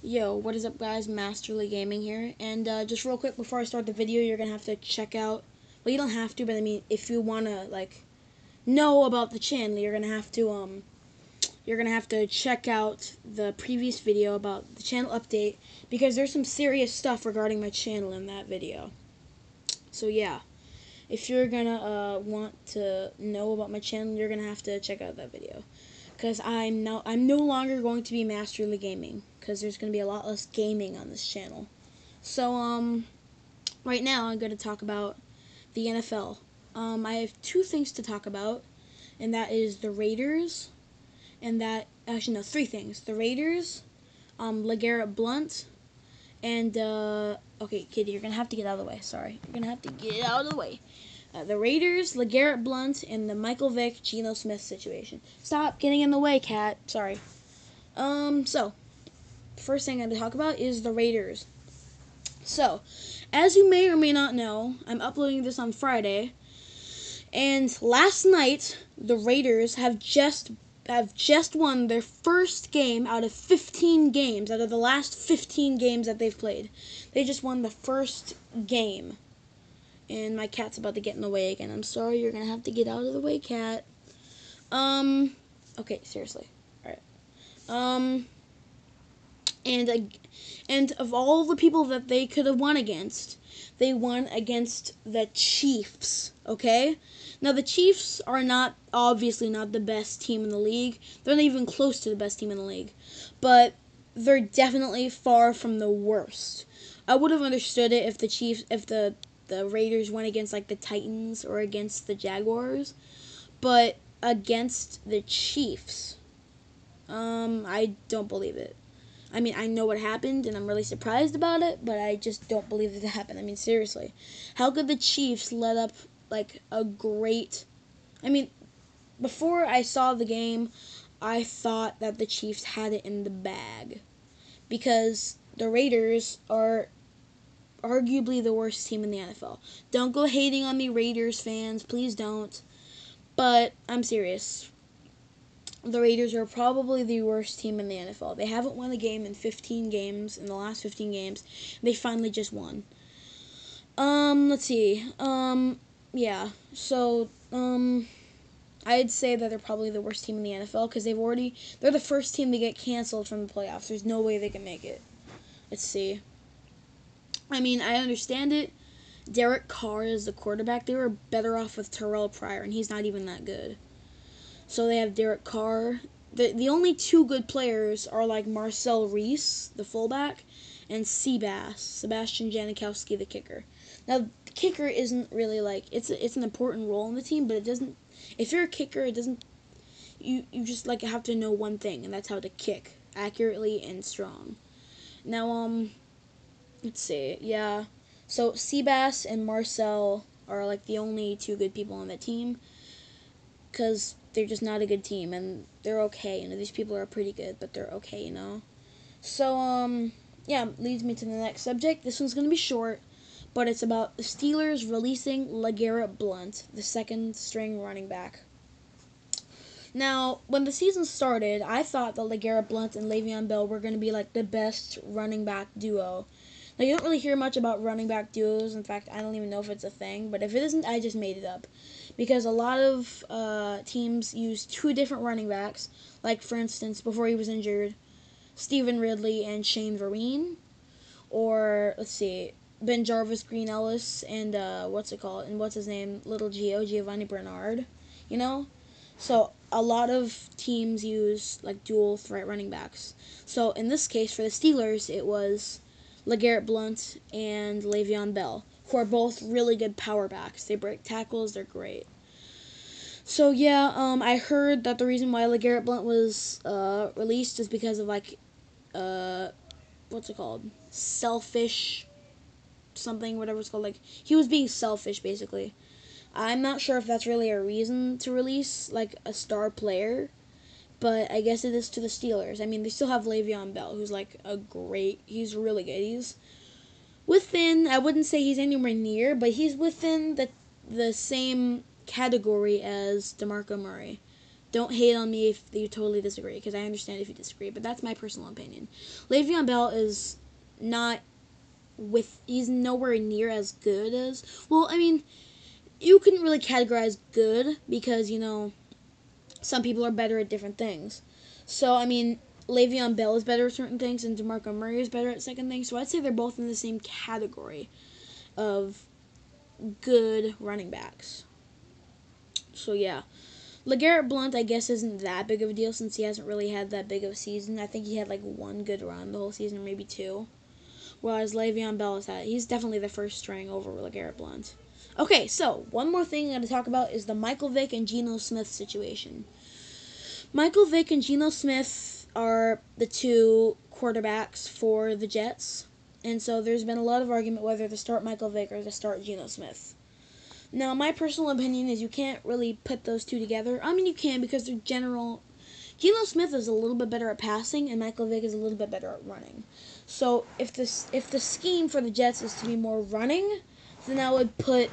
Yo, what is up guys? Masterly Gaming here. And uh, just real quick before I start the video, you're to have to check out, well you don't have to, but I mean, if you want to, like, know about the channel, you're to have to, um, you're to have to check out the previous video about the channel update, because there's some serious stuff regarding my channel in that video. So yeah, if you're to uh, want to know about my channel, you're to have to check out that video because I'm no I'm no longer going to be Masterly Gaming because there's going to be a lot less gaming on this channel. So um, right now I'm going to talk about the NFL. Um, I have two things to talk about, and that is the Raiders, and that actually no three things: the Raiders, um, LeGarrette Blunt, and uh, okay, Kitty, you're gonna have to get out of the way. Sorry, you're gonna have to get out of the way. Uh, the Raiders, LeGarrette Blunt, and the Michael Vick, Geno Smith situation. Stop getting in the way, cat. Sorry. Um, so, first thing I'm going to talk about is the Raiders. So, as you may or may not know, I'm uploading this on Friday, and last night the Raiders have just have just won their first game out of 15 games out of the last 15 games that they've played. They just won the first game. And my cat's about to get in the way again. I'm sorry, you're gonna have to get out of the way, cat. Um, okay, seriously. Alright. Um, and, and of all the people that they could have won against, they won against the Chiefs, okay? Now, the Chiefs are not, obviously, not the best team in the league. They're not even close to the best team in the league. But they're definitely far from the worst. I would have understood it if the Chiefs, if the the Raiders went against like the Titans or against the Jaguars, but against the Chiefs, um, I don't believe it. I mean, I know what happened and I'm really surprised about it, but I just don't believe that it happened. I mean, seriously. How could the Chiefs let up like a great I mean, before I saw the game, I thought that the Chiefs had it in the bag because the Raiders are arguably the worst team in the NFL. Don't go hating on me, Raiders fans. Please don't. But I'm serious. The Raiders are probably the worst team in the NFL. They haven't won a game in 15 games, in the last 15 games. They finally just won. Um, let's see. Um, yeah. So, um, I'd say that they're probably the worst team in the NFL because they've already, they're the first team to get canceled from the playoffs. There's no way they can make it. Let's see. I mean, I understand it. Derek Carr is the quarterback. They were better off with Terrell Pryor, and he's not even that good. So they have Derek Carr. The, the only two good players are like Marcel Reece, the fullback, and Seabass, Sebastian Janikowski, the kicker. Now, the kicker isn't really like, it's, it's an important role in the team, but it doesn't, if you're a kicker, it doesn't, you, you just like have to know one thing, and that's how to kick accurately and strong. Now, um, let's see, yeah. So Seabass and Marcel are like the only two good people on the team, because they're just not a good team, and they're okay. You know, these people are pretty good, but they're okay. You know. So um, yeah, leads me to the next subject. This one's gonna be short, but it's about the Steelers releasing LeGarrette Blunt, the second string running back. Now, when the season started, I thought that LeGarrette Blunt and Le'Veon Bell were going to be like the best running back duo now, you don't really hear much about running back duos. In fact, I don't even know if it's a thing. But if it isn't, I just made it up. Because a lot of uh, teams use two different running backs. Like, for instance, before he was injured, Stevan Ridley and Shane Vereen. Or, let's see, BenJarvus, Green Ellis, and uh, what's it called? And what's his name? Little Gio, Giovanni Bernard. You know? So, a lot of teams use, like, dual threat running backs. So, in this case, for the Steelers, it was LeGarrette Blunt, and Le'Veon Bell, who are both really good power backs. They break tackles, they're great. So yeah, um, I heard that the reason why LeGarrette Blunt was uh, released is because of like, uh, what's it called? Selfish, something, whatever it's called. Like he was being selfish, basically. I'm not sure if that's really a reason to release like a star player but I guess it is to the Steelers. I mean, they still have Le'Veon Bell, who's like a great. He's really good. He's within. I wouldn't say he's anywhere near, but he's within the the same category as Demarco Murray. don't hate on me if you totally disagree, because I understand if you disagree, but that's my personal opinion. Le'Veon Bell is not with he's nowhere near as good as well. I mean, you couldn't really categorize good because you know some people are better at different things. So I mean, Le'Veon Bell is better at certain things, and Demarco Murray is better at second things. So I'd say they're both in the same category of good running backs. So yeah. LeGarrette Blunt, I guess, isn't that big of a deal since he hasn't really had that big of a season. I think he had like one good run the whole season, or maybe two. Whereas Le'Veon Bell is that he's definitely the first string over LeGarrette Blunt. Okay, so one more thing I'm going to talk about is the Michael Vick and Geno Smith situation. Michael Vick and Geno Smith are the two quarterbacks for the Jets, and so there's been a lot of argument whether to start Michael Vick or to start Geno Smith. Now, my personal opinion is you can't really put those two together. I mean, you can because they're general. Geno Smith is a little bit better at passing, and Michael Vick is a little bit better at running. So if this if the scheme for the Jets is to be more running, then I would put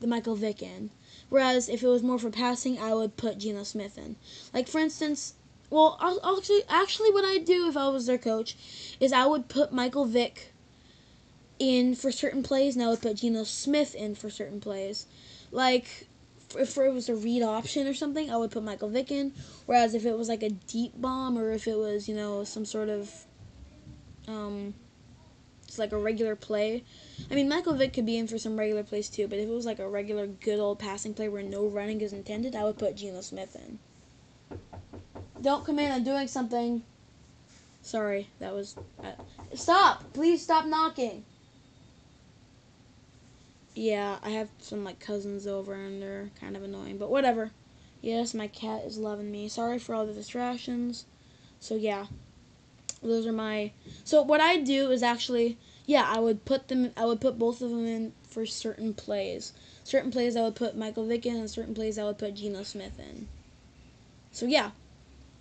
the Michael Vick in. Whereas if it was more for passing, I would put Geno Smith in. Like for instance, well, actually, actually, what I'd do if I was their coach is I would put Michael Vick in for certain plays, and I would put Geno Smith in for certain plays. Like, if it was a read option or something, I would put Michael Vick in. Whereas if it was like a deep bomb or if it was, you know, some sort of, um, it's like a regular play. I mean, Michael Vick could be in for some regular plays too, but if it was like a regular good old passing play where no running is intended, I would put Geno Smith in. Don't come in, I'm doing something. Sorry, that was. Uh, stop! Please stop knocking! Yeah, I have some like cousins over and they're kind of annoying, but whatever. Yes, my cat is loving me. Sorry for all the distractions. So yeah, those are my. So what I do is actually, yeah, I would put them. I would put both of them in for certain plays. Certain plays I would put Michael Vick in, and certain plays I would put Geno Smith in. So yeah,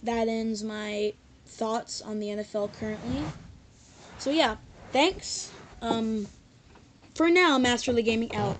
that ends my thoughts on the NFL currently. So yeah, thanks. Um. For now, Masterly Gaming out.